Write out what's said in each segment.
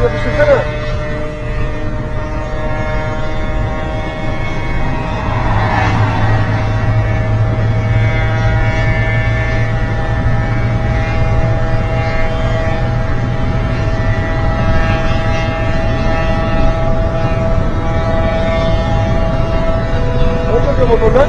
Sabiha düşünsene. Motordan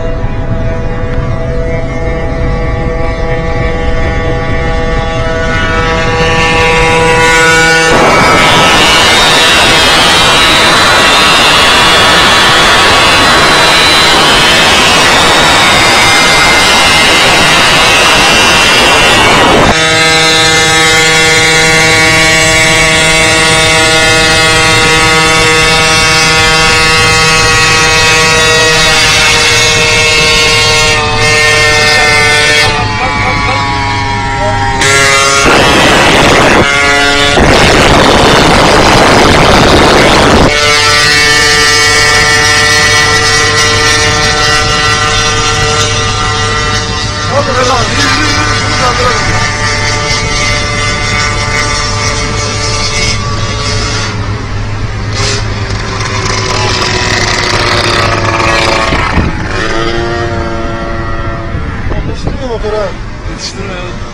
It's the road.